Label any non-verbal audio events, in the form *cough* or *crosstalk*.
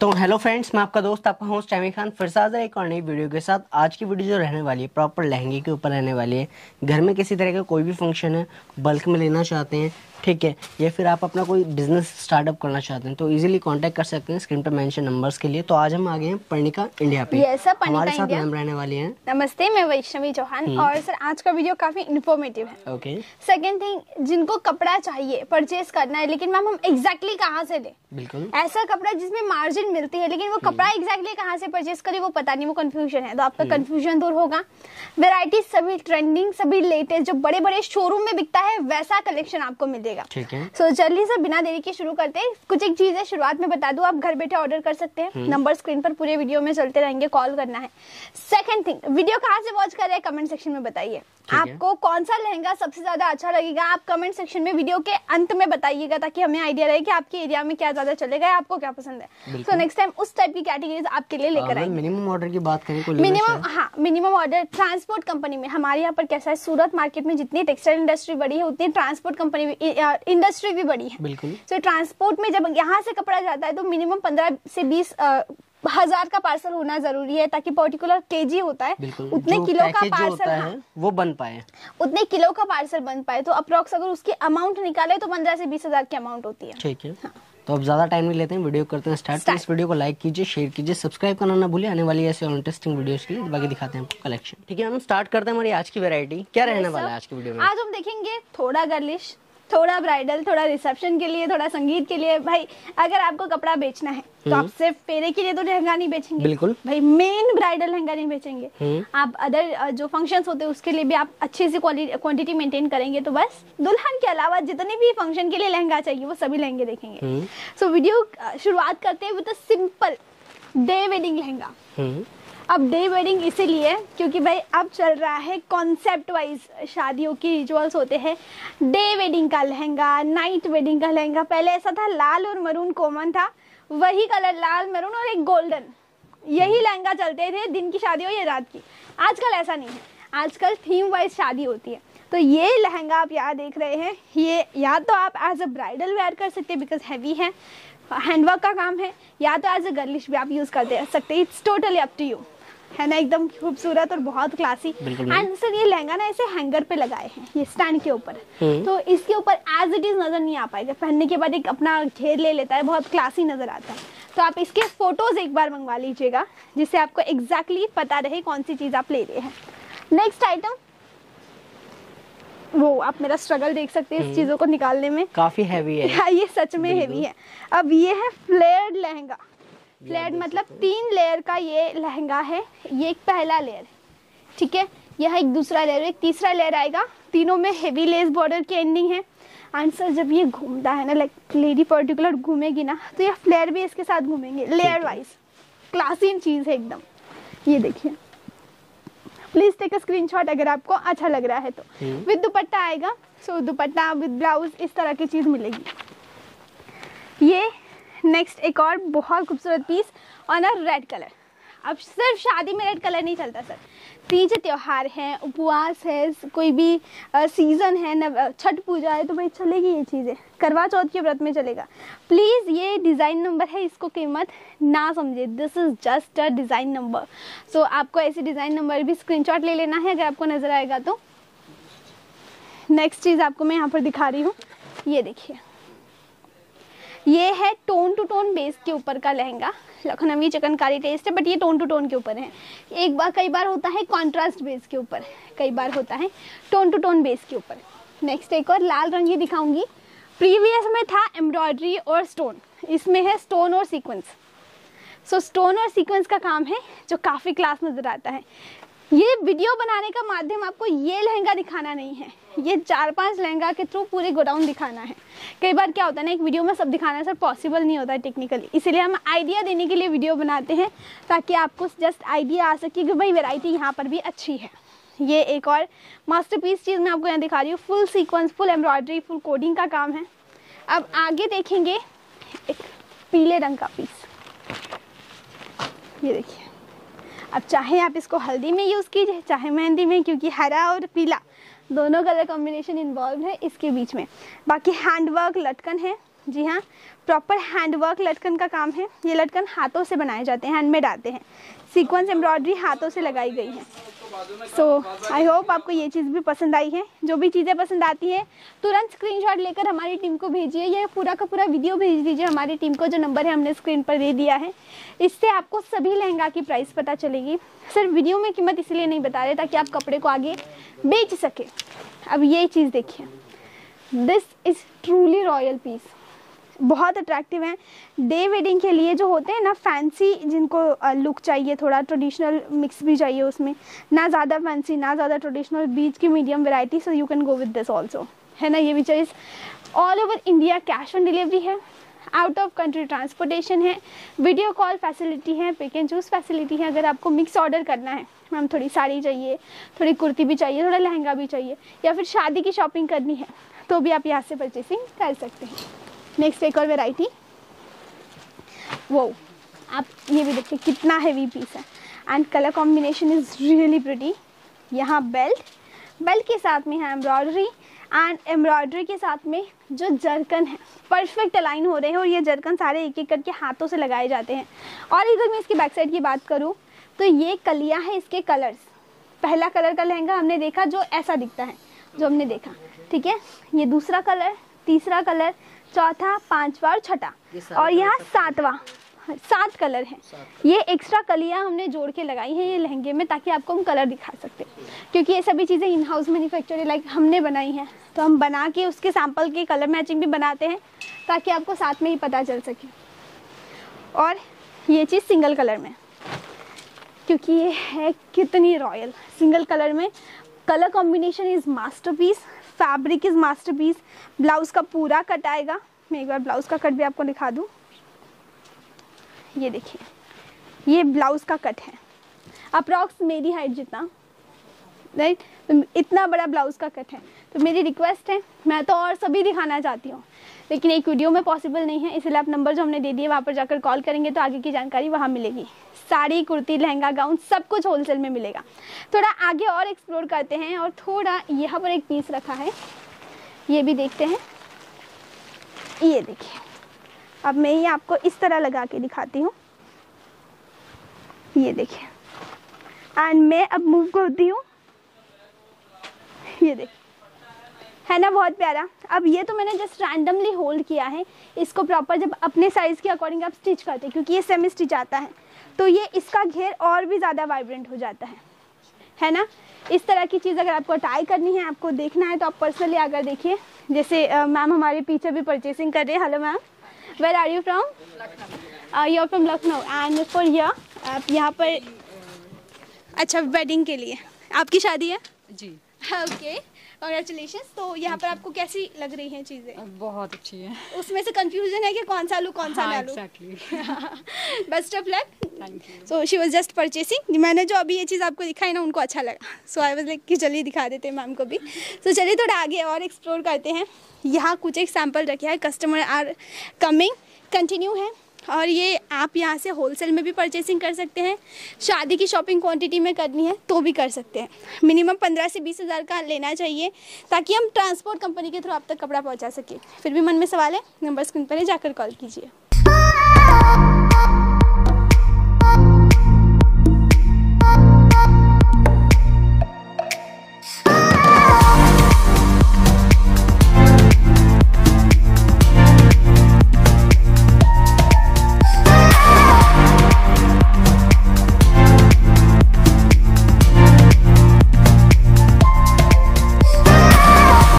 तो hello friends मैं आपका दोस्त, आपका होस्ट टाइमी खान, फिर से हाजिर एक और नई वीडियो के साथ। आज की वीडियो जो रहने वाली है प्रॉपर लहंगे के ऊपर रहने वाली है। घर में किसी तरह का कोई भी फ़ंक्शन है बल्क में लेना चाहते हैं ठीक है या फिर आप अपना कोई बिज़नेस स्टार्टअप करना चाहते हैं तो इजीली कांटेक्ट कर सकते हैं स्क्रीन पर मेंशन नंबर्स के लिए। तो आज हम आ गए हैं पर्णिका इंडिया पे। Yes, sir, हमारे साथ। मैम रहने वाली हैं। नमस्ते मैं वैष्णवी चौहान और सर आज का वीडियो काफ़ी इन्फॉर्मेटिव है। ओके सेकेंड थिंग जिनको कपड़ा चाहिए परचेज करना है लेकिन मैम हम एग्जैक्टली कहाँ से ले? बिल्कुल। ऐसा कपड़ा जिसमें मार्जिन मिलती है लेकिन वो कपड़ा एग्जैक्टली कहाँ से परचेज करे वो पता नहीं वो कंफ्यूजन है। तो आपका कंफ्यूजन दूर होगा। वेराइटी सभी ट्रेंडिंग सभी लेटेस्ट जो बड़े बड़े शोरूम में बिकता है वैसा कलेक्शन आपको मिलेगा। ठीक है। सो so, जल्दी से बिना देरी के शुरू करते हैं। कुछ एक चीज़ें शुरुआत में बता दू आप घर बैठे ऑर्डर कर सकते हैं। नंबर स्क्रीन पर पूरे वीडियो में चलते रहेंगे कॉल करना है। सेकेंड थिंग वीडियो कहाँ से वॉच कर रहे हैं? कमेंट सेक्शन में बताइए। आपको कौन सा लहंगा सबसे ज़्यादा अच्छा लगेगा? आप कमेंट सेक्शन में वीडियो के अंत में बताइएगा ताकि हमें आइडिया रहे कि आपके एरिया में क्या ज़्यादा चलेगा आपको क्या पसंद है। सो नेक्स्ट टाइम उस टाइप की कैटेगरीज आपके लिए लेकर आएँगे। मिनिमम ऑर्डर की बात करें मिनिमम हाँ? मिनिमम ऑर्डर ट्रांसपोर्ट कंपनी में। हमारे यहाँ पर कैसा है सूरत मार्केट में जितनी टेक्सटाइल इंडस्ट्री बड़ी है उतनी ट्रांसपोर्ट कंपनी इंडस्ट्री भी बड़ी है। बिल्कुल। तो ट्रांसपोर्ट में जब यहाँ से कपड़ा जाता है तो मिनिमम पंद्रह से बीस हज़ार का पार्सल होना ज़रूरी है ताकि पर्टिकुलर केजी होता है उतने किलो का पार्सल है। हाँ, वो बन पाए। उतने किलो का पार्सल बन पाए तो अप्रोक्स अगर उसकी अमाउंट निकाले तो पंद्रह से बीस हज़ार की अमाउंट होती है। ठीक है। तो अब ज़्यादा टाइम नहीं लेते हैं वीडियो करते हैं स्टार्ट Start. इस वीडियो को लाइक कीजिए शेयर कीजिए सब्सक्राइब करना ना भूलिए आने वाली ऐसे इंटरेस्टिंग वीडियोस के लिए बाकी दिखाते हैं आपको कलेक्शन ठीक है हम स्टार्ट करते हैं हमारी आज की वैरायटी क्या रहने वाला है आज की वीडियो में? आज हम देखेंगे थोड़ा गर्लिश थोड़ा ब्राइडल थोड़ा रिसेप्शन के लिए थोड़ा संगीत के लिए भाई अगर आपको कपड़ा बेचना है तो आप सिर्फ़ फेरे के लिए तो लहंगा नहीं बेचेंगे बिल्कुल। भाई मेन ब्राइडल लहंगा नहीं बेचेंगे हम्म। आप अदर जो फ़ंक्शन होते हैं उसके लिए भी आप अच्छी सी क्वांटिटी मेंटेन करेंगे तो बस दुल्हन के अलावा जितने भी फ़ंक्शन के लिए लहंगा चाहिए वो सभी लहंगे देखेंगे हम्म। सो वीडियो शुरुआत करते हैं with simple day wedding lehenga hmm अब डे वेडिंग इसीलिए क्योंकि भाई अब चल रहा है कॉन्सेप्ट वाइज शादियों की रिचुअल्स होते हैं। डे वेडिंग का लहंगा नाइट वेडिंग का लहंगा, पहले ऐसा था लाल और मरून कॉमन था, वही कलर लाल मरून और एक गोल्डन यही लहंगा चलते थे दिन की शादी हो या रात की। आजकल ऐसा नहीं है। आजकल थीम वाइज शादी होती है। तो ये लहंगा आप यहाँ देख रहे हैं। ये, या तो आप एज अ ब्राइडल वेयर कर सकते हैं बिकॉज़ हैवी है। हैंडवर्क का काम है। या तो एज अ गर्लिश भी आप यूज़ करते सकते हैं। It's totally up to you है ना एकदम खूबसूरत और बहुत क्लासी एंड सर ये लहंगा ना ऐसे हैंगर पे लगाए हैं ये स्टैंड के ऊपर। हम्म। तो इसके ऊपर एज इट इज़ नज़र नहीं आ पाएगा। पहनने के बाद एक अपना घेर ले लेता है बहुत क्लासी नज़र आता है। तो आप इसके फ़ोटोज़ एक बार मंगवा लीजिएगा जिससे आपको एग्जैक्टली exactly पता रहे कौन सी चीज़ आप ले रहे हैं। नेक्स्ट आइटम वो आप मेरा स्ट्रगल देख सकते हैं इस चीज़ों को निकालने में। काफ़ी हैवी है। *laughs* हाँ, ये सच में हेवी है। अब ये है फ्लेयर्ड लहंगा। फ्लेयर्ड मतलब तीन लेयर का ये लहंगा है ये एक पहला लेयर है ठीक है? यह एक दूसरा लेयर एक तीसरा लेयर आएगा। तीनों में हेवी लेस बॉर्डर की एंडिंग है। आंसर जब ये घूमता है ना लाइक लेडी पर्टिकुलर घूमेगी ना तो ये फ्लेयर भी इसके साथ घूमेंगे लेयर वाइज क्लासी चीज़ है एकदम। ये देखिए। प्लीज़ टेक अ स्क्रीनशॉट अगर आपको अच्छा लग रहा है तो। हम्म। विद दुपट्टा आएगा सो दुपट्टा विद ब्लाउज इस तरह की चीज़ मिलेगी। ये नेक्स्ट एक और बहुत खूबसूरत piece on a red colour अब सिर्फ़ शादी में रेड कलर नहीं चलता सर तीज त्योहार है, उपवास है, कोई भी सीज़न है छठ पूजा है तो भाई चलेगी ये चीज़ें। करवा चौथ के व्रत में चलेगा। प्लीज़ ये डिज़ाइन नंबर है, इसको कीमत ना समझे। This is just a design number so आपको ऐसे डिज़ाइन नंबर भी स्क्रीनशॉट ले लेना है, अगर आपको नज़र आएगा तो। नेक्स्ट चीज़ आपको मैं यहाँ पर दिखा रही हूँ। ये देखिए। ये है टोन टू टोन बेस के ऊपर का लहंगा। लखनवी चिकनकारी टेस्ट है बट ये टोन टू टोन के ऊपर है। एक बार कई बार होता है कॉन्ट्रास्ट बेस के ऊपर। कई बार होता है टोन टू टोन बेस के ऊपर। नेक्स्ट एक और लाल रंग ही दिखाऊँगी। प्रीवियस में था एम्ब्रॉयडरी और स्टोन इसमें है स्टोन और सीक्वेंस सो स्टोन और सीक्वेंस का काम है, जो काफ़ी क्लास नज़र आता है। ये वीडियो बनाने का माध्यम आपको ये लहंगा दिखाना नहीं है। ये चार पाँच लहंगा के थ्रू पूरे गोडाउन दिखाना है। कई बार क्या होता है ना, एक वीडियो में सब दिखाना सर पॉसिबल नहीं होता है टेक्निकली इसीलिए हम आइडिया देने के लिए वीडियो बनाते हैं, ताकि आपको जस्ट आइडिया आ सके कि भाई वेराइटी यहाँ पर भी अच्छी है। ये एक और मास्टरपीस चीज़ मैं आपको यहाँ दिखा रही हूँ। Full sequence full embroidery full cording का काम है। अब आगे देखेंगे एक पीले रंग का पीस ये देखिए। अब चाहे आप इसको हल्दी में यूज़ कीजिए, चाहे मेहंदी में, क्योंकि हरा और पीला दोनों कलर कॉम्बिनेशन इन्वॉल्व है इसके बीच में। बाकी हैंडवर्क लटकन है। जी हाँ प्रॉपर हैंडवर्क लटकन का काम है। ये लटकन हाथों से बनाए जाते हैं हैंडमेड आते हैं। सीक्वेंस एम्ब्रॉयडरी हाथों से लगाई गई है। सो आई होप आपको ये चीज़ भी पसंद आई है। जो भी चीज़ें पसंद आती हैं, तुरंत स्क्रीनशॉट लेकर हमारी टीम को भेजिए ये पूरा का पूरा वीडियो भेज दीजिए हमारी टीम को, जो नंबर है हमने स्क्रीन पर दे दिया है। इससे आपको सभी लहंगा की प्राइस पता चलेगी। सिर्फ़ वीडियो में कीमत इसलिए नहीं बता रहे, ताकि आप कपड़े को आगे बेच सके। अब ये चीज़ देखिए। This is truly royal piece बहुत अट्रैक्टिव हैं। डे वेडिंग के लिए जो होते हैं ना फैंसी जिनको लुक चाहिए, थोड़ा ट्रेडिशनल मिक्स भी चाहिए उसमें। ना ज़्यादा फैंसी ना ज़्यादा ट्रेडिशनल बीच की medium variety so you can go with this also है ना ये भी choice all over India cash on delivery है। आउट ऑफ़ कंट्री ट्रांसपोर्टेशन है। वीडियो कॉल फैसिलिटी है पिक एंड चूज़ फैसिलिटी है। अगर आपको मिक्स ऑर्डर करना है मैम थोड़ी साड़ी चाहिए, थोड़ी कुर्ती भी चाहिए, थोड़ा लहंगा भी चाहिए, या फिर शादी की शॉपिंग करनी है तो भी आप यहाँ से परचेसिंग कर सकते हैं। नेक्स्ट एक और वेराइटी वो आप ये भी देखिए कितना हैवी पीस है. And colour combination is really pretty यहाँ बेल्ट बेल्ट के साथ में है एम्ब्रॉयडरी एंड एम्ब्रॉयडरी के साथ में जो जरकन है. परफेक्ट अलाइन हो रहे हैं और ये जरकन सारे एक एक करके हाथों से लगाए जाते हैं. और इधर मैं इसकी बैक साइड की बात करूँ तो ये कलियाँ हैं इसके कलर्स पहला कलर का लहंगा हमने देखा जो ऐसा दिखता है, जो हमने देखा. ठीक है? ये दूसरा कलर तीसरा कलर चौथा पांचवा और छठा। और यहाँ सातवां सात कलर हैं। ये एक्स्ट्रा कलियाँ हमने जोड़ के लगाई हैं ये लहंगे में ताकि आपको हम कलर दिखा सकते क्योंकि ये सभी चीज़ें इन हाउस मैन्युफैक्चर लाइक हमने बनाई हैं। तो हम बना के उसके सैंपल की कलर मैचिंग भी बनाते हैं ताकि आपको साथ में ही पता चल सके। और ये चीज़ सिंगल कलर में। क्योंकि ये है कितनी रॉयल सिंगल कलर में colour combination is masterpiece fabric is masterpiece blouse का पूरा कट आएगा मैं एक बार ब्लाउज़ का कट भी आपको दिखा दूँ। ये देखिए। ये ब्लाउज़ का कट है। अप्रॉक्स मेरी हाइट जितना। राइट तो इतना बड़ा ब्लाउज़ का कट है। तो मेरी रिक्वेस्ट है। मैं तो और सभी दिखाना चाहती हूँ। लेकिन एक वीडियो में पॉसिबल नहीं है। इसलिए आप नंबर जो हमने दे दिए, वहाँ पर जाकर कॉल करेंगे तो आगे की जानकारी वहाँ मिलेगी। साड़ी, कुर्ती, लहंगा गाउन सब कुछ होलसेल में मिलेगा। थोड़ा आगे और एक्सप्लोर करते हैं और थोड़ा यहाँ पर एक पीस रखा है। ये भी देखते हैं। ये देखिए। अब मैं ये आपको इस तरह लगा के दिखाती हूँ। ये देखिए। एंड मैं अब मूव करती हूँ। ये देखिए। है ना बहुत प्यारा। अब ये तो मैंने जस्ट रैंडमली होल्ड किया है। इसको प्रॉपर जब अपने साइज़ के अकॉर्डिंग आप स्टिच करते हैं क्योंकि ये सेमी स्टिच आता है। तो ये इसका घेर और भी ज़्यादा वाइब्रेंट हो जाता है। है ना? इस तरह की चीज़ अगर आपको टाई करनी है आपको देखना है तो आप पर्सनली आकर देखिए। जैसे मैम हमारे पीछे भी परचेसिंग कर रहे हैं। Hello ma'am where are you from you are from Lucknow. And for your आप यहाँ पर अच्छा वेडिंग के लिए। आपकी शादी है? जी। Okay *laughs* okay. कॉन्ग्रेचुलेशन तो यहाँ पर आपको कैसी लग रही हैं चीज़ें? बहुत अच्छी है। उसमें से कंफ्यूजन है कि कौन सा लूँ कौन सा ना लूँ. Best of luck so she was just purchasing मैंने जो अभी ये चीज़ आपको दिखाई ना उनको अच्छा लगा। सो आई वॉज़ लाइक कि चलिए दिखा देते हैं मैम को भी। सो so, चलिए थोड़ा आगे और एक्सप्लोर करते हैं। यहाँ कुछ एक सैंपल रखे हैं। कस्टमर आर कमिंग कंटिन्यू है। और ये आप यहाँ से होलसेल में भी परचेसिंग कर सकते हैं। शादी की शॉपिंग क्वांटिटी में करनी है तो भी कर सकते हैं। मिनिमम पंद्रह से बीस हज़ार का लेना चाहिए ताकि हम ट्रांसपोर्ट कंपनी के थ्रू आप तक कपड़ा पहुँचा सकें। फिर भी मन में सवाल है नंबर स्क्रीन पर जाकर कॉल कीजिए।